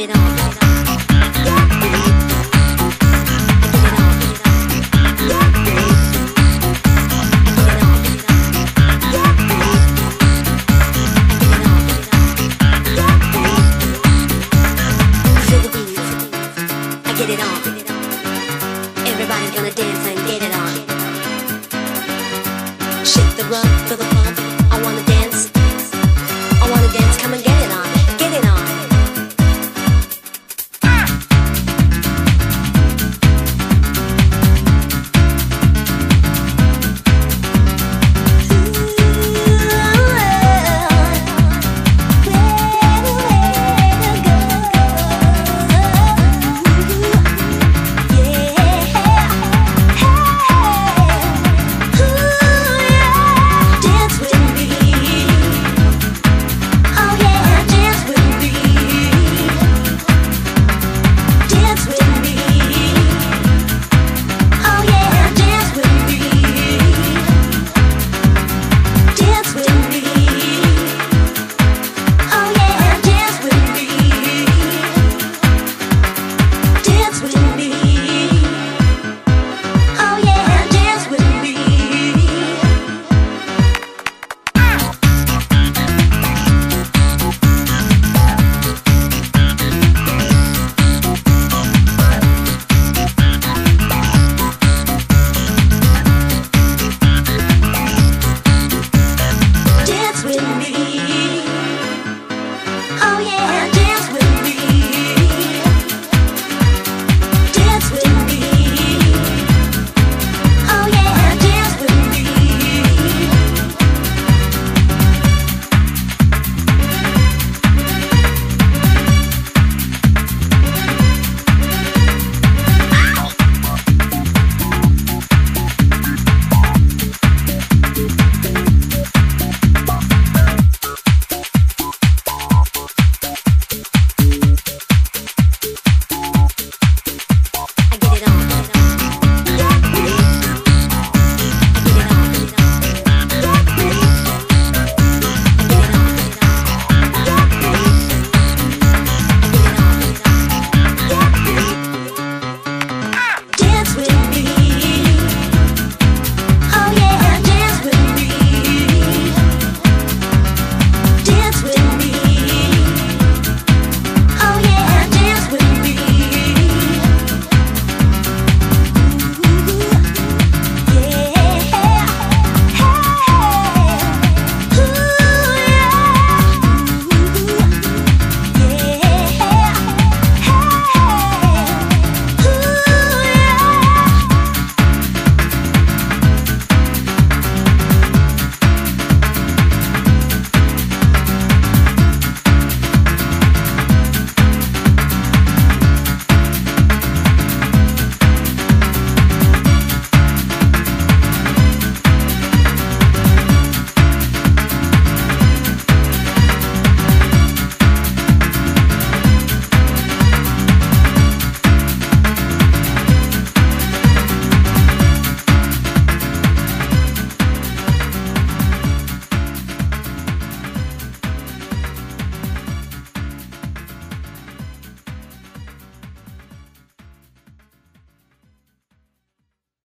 it on. We me